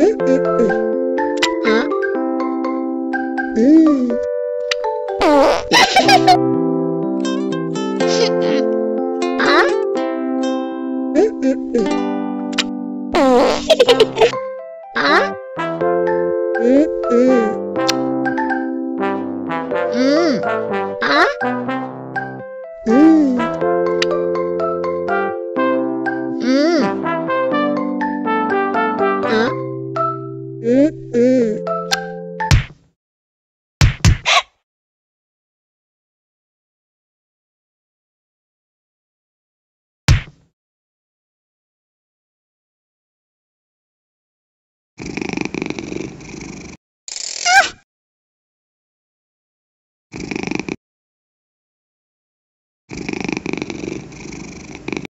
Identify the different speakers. Speaker 1: ừ ừ ừ hả
Speaker 2: ừ hả ừ ừ ừ
Speaker 3: hả
Speaker 4: ừ ừ ừ hả ừ ừ
Speaker 5: 啊。嗯嗯。嗯